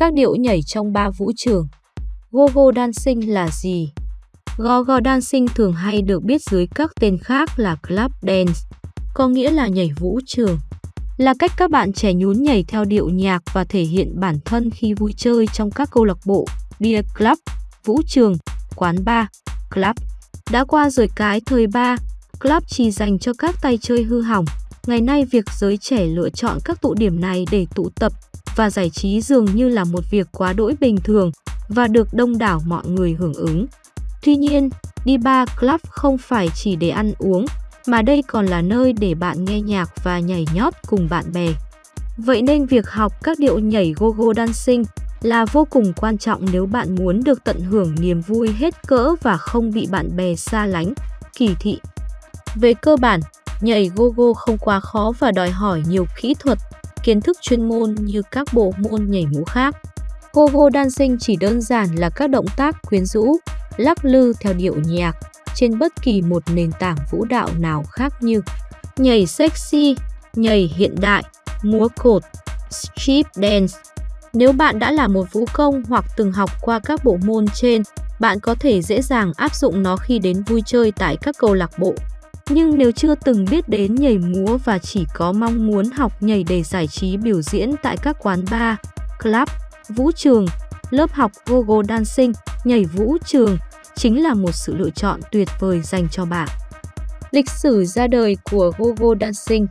Các điệu nhảy trong ba vũ trường. Go-go dancing là gì? Go-go dancing thường hay được biết dưới các tên khác là club dance, có nghĩa là nhảy vũ trường. Là cách các bạn trẻ nhún nhảy theo điệu nhạc và thể hiện bản thân khi vui chơi trong các câu lạc bộ, beer club, vũ trường, quán bar, club. Đã qua rồi cái thời ba, club chỉ dành cho các tay chơi hư hỏng. Ngày nay việc giới trẻ lựa chọn các tụ điểm này để tụ tập và giải trí dường như là một việc quá đỗi bình thường và được đông đảo mọi người hưởng ứng. Tuy nhiên, đi bar club không phải chỉ để ăn uống, mà đây còn là nơi để bạn nghe nhạc và nhảy nhót cùng bạn bè. Vậy nên việc học các điệu nhảy go-go dancing là vô cùng quan trọng nếu bạn muốn được tận hưởng niềm vui hết cỡ và không bị bạn bè xa lánh, kỳ thị. Về cơ bản, nhảy go-go không quá khó và đòi hỏi nhiều kỹ thuật, kiến thức chuyên môn như các bộ môn nhảy múa khác. Go-go dancing chỉ đơn giản là các động tác quyến rũ, lắc lư theo điệu nhạc trên bất kỳ một nền tảng vũ đạo nào khác như nhảy sexy, nhảy hiện đại, múa cột, strip dance. Nếu bạn đã là một vũ công hoặc từng học qua các bộ môn trên, bạn có thể dễ dàng áp dụng nó khi đến vui chơi tại các câu lạc bộ. Nhưng nếu chưa từng biết đến nhảy múa và chỉ có mong muốn học nhảy để giải trí biểu diễn tại các quán bar, club, vũ trường, lớp học Google dancing, nhảy vũ trường chính là một sự lựa chọn tuyệt vời dành cho bạn. Lịch sử ra đời của Google dancing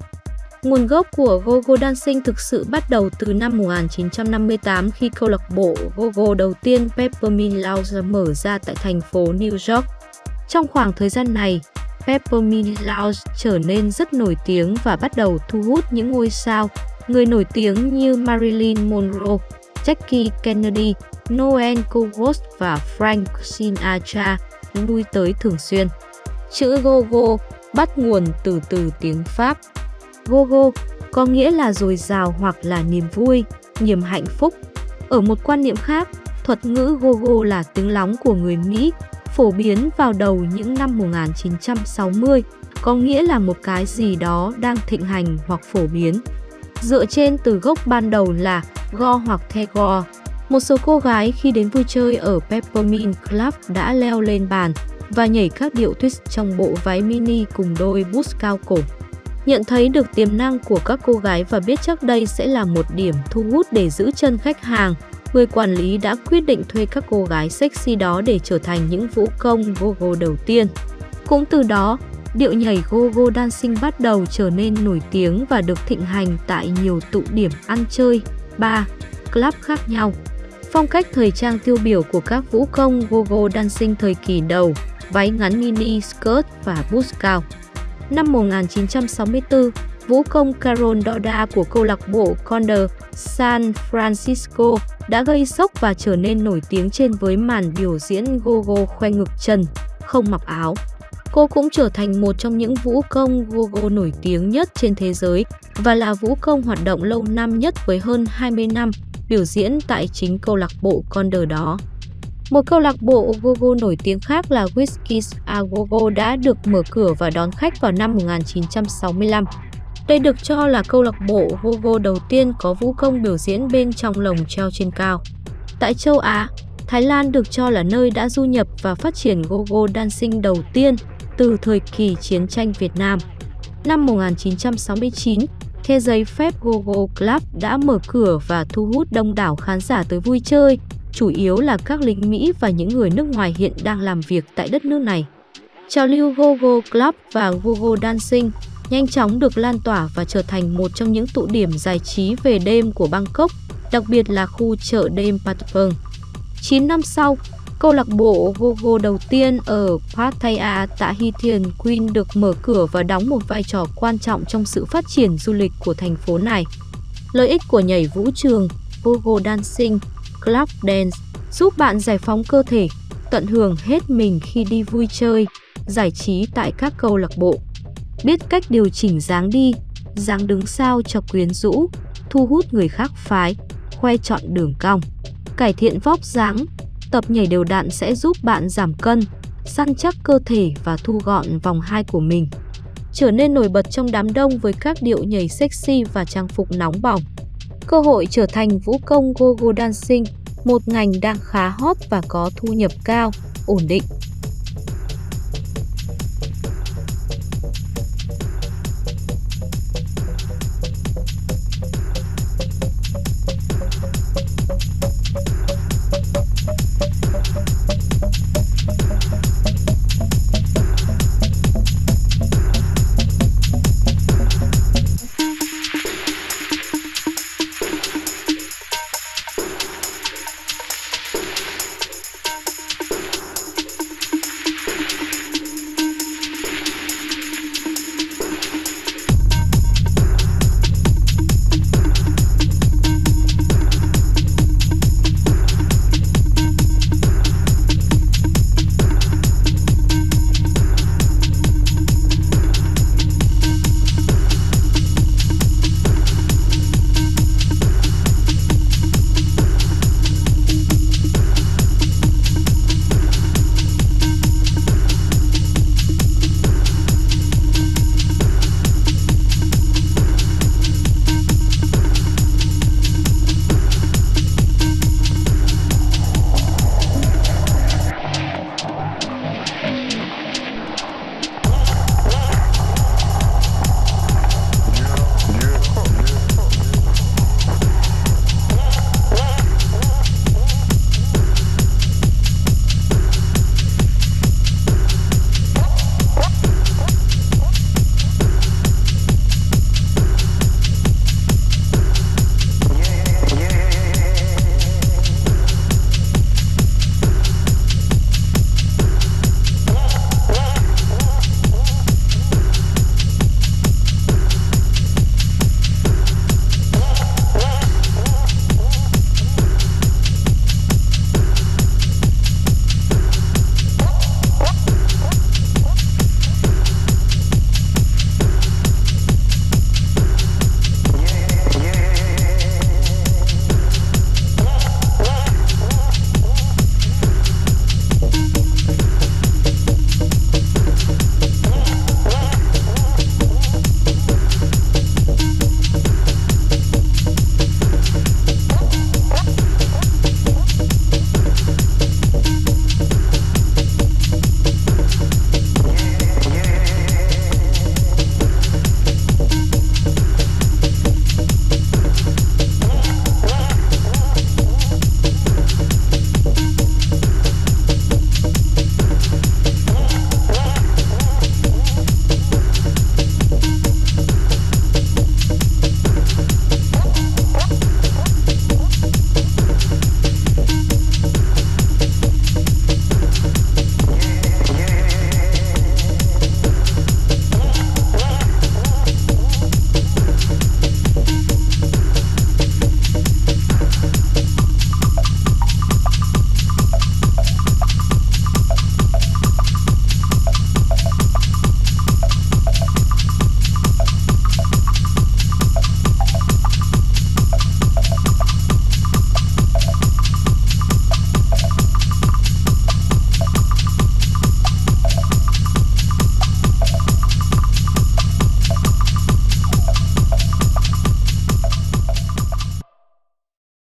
Nguồn gốc của Google dancing thực sự bắt đầu từ năm 1958 khi câu lạc bộ Google đầu tiên Peppermint Lounge mở ra tại thành phố New York. Trong khoảng thời gian này, Peppermint Lounge trở nên rất nổi tiếng và bắt đầu thu hút những ngôi sao, người nổi tiếng như Marilyn Monroe, Jackie Kennedy, Noel Coward và Frank Sinatra lui tới thường xuyên. Chữ Gogo bắt nguồn từ từ tiếng Pháp. Gogo có nghĩa là dồi dào hoặc là niềm vui, niềm hạnh phúc. Ở một quan niệm khác, thuật ngữ Gogo là tiếng lóng của người Mỹ, phổ biến vào đầu những năm 1960, có nghĩa là một cái gì đó đang thịnh hành hoặc phổ biến. Dựa trên từ gốc ban đầu là go hoặc the go, một số cô gái khi đến vui chơi ở Peppermint Club đã leo lên bàn và nhảy các điệu twist trong bộ váy mini cùng đôi boots cao cổ. Nhận thấy được tiềm năng của các cô gái và biết chắc đây sẽ là một điểm thu hút để giữ chân khách hàng, người quản lý đã quyết định thuê các cô gái sexy đó để trở thành những vũ công go-go đầu tiên. Cũng từ đó, điệu nhảy go-go dancing bắt đầu trở nên nổi tiếng và được thịnh hành tại nhiều tụ điểm ăn chơi, bar, club khác nhau. Phong cách thời trang tiêu biểu của các vũ công go-go dancing thời kỳ đầu, váy ngắn mini skirt và boots cao. Năm 1964, vũ công Carol Doda của câu lạc bộ Condor San Francisco đã gây sốc và trở nên nổi tiếng trên với màn biểu diễn Gogo khoe ngực trần, không mặc áo. Cô cũng trở thành một trong những vũ công Gogo nổi tiếng nhất trên thế giới và là vũ công hoạt động lâu năm nhất với hơn 20 năm biểu diễn tại chính câu lạc bộ con đờ đó. Một câu lạc bộ gogo nổi tiếng khác là Whiskey's A Gogo đã được mở cửa và đón khách vào năm 1965. Đây được cho là câu lạc bộ gogo đầu tiên có vũ công biểu diễn bên trong lồng treo trên cao. Tại châu Á, Thái Lan được cho là nơi đã du nhập và phát triển gogo dancing đầu tiên từ thời kỳ chiến tranh Việt Nam. Năm 1969, thế giấy phép Gogo Club đã mở cửa và thu hút đông đảo khán giả tới vui chơi, chủ yếu là các lính Mỹ và những người nước ngoài hiện đang làm việc tại đất nước này. Trào lưu Gogo Club và Gogo Dancing nhanh chóng được lan tỏa và trở thành một trong những tụ điểm giải trí về đêm của Bangkok, đặc biệt là khu chợ đêm Patpong. 9 năm sau, Câu lạc bộ Gogo đầu tiên ở Pattaya tại Hithian Queen được mở cửa và đóng một vai trò quan trọng trong sự phát triển du lịch của thành phố này. Lợi ích của nhảy vũ trường Gogo Dancing Club Dance giúp bạn giải phóng cơ thể, tận hưởng hết mình khi đi vui chơi, giải trí tại các câu lạc bộ. Biết cách điều chỉnh dáng đi, dáng đứng sao cho quyến rũ, thu hút người khác phái, khoe chọn đường cong, cải thiện vóc dáng, Tập nhảy đều đặn sẽ giúp bạn giảm cân, săn chắc cơ thể và thu gọn vòng hai của mình. Trở nên nổi bật trong đám đông với các điệu nhảy sexy và trang phục nóng bỏng. Cơ hội trở thành vũ công go-go dancing, một ngành đang khá hot và có thu nhập cao, ổn định.